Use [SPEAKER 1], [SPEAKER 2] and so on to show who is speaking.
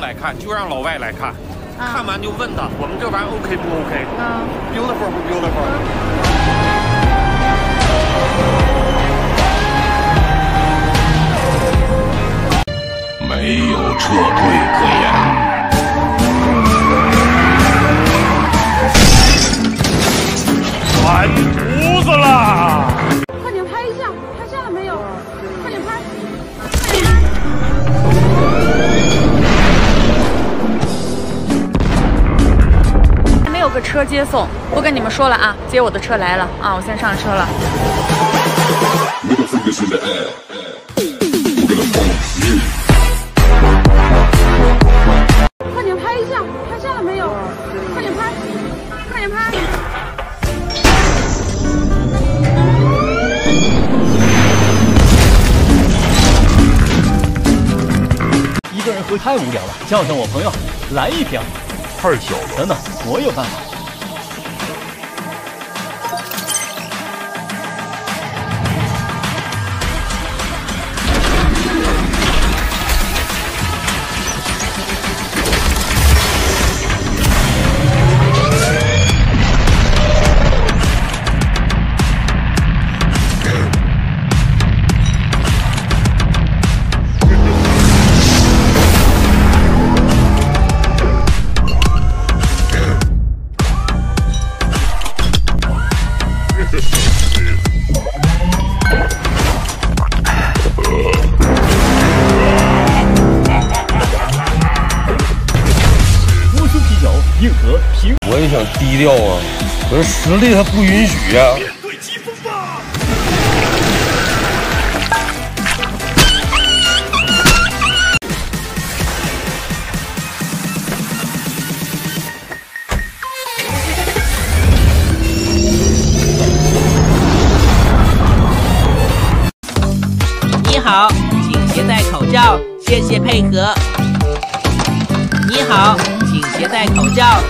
[SPEAKER 1] 来看，就让老外来看，
[SPEAKER 2] 啊
[SPEAKER 1] 看完就问他，我们这玩意儿 OK 不 OK？Beautiful
[SPEAKER 2] 嗯，
[SPEAKER 1] 不 beautiful？
[SPEAKER 3] 没有撤退可言。
[SPEAKER 1] 完犊子了！
[SPEAKER 2] 快点拍一下，拍下了没有？快点拍！还没有个车接送，不跟你们说了啊，接我的车来了啊，我先上车了。快点拍！一
[SPEAKER 4] 个人喝太无聊了，叫上我朋友，来一瓶。
[SPEAKER 1] 二小了。
[SPEAKER 4] 等等，我有办法。硬核平。
[SPEAKER 5] 我也想低调啊，可是实力它不允许呀、
[SPEAKER 6] 你好，请携带口罩，谢谢配合。你好，请携带口罩，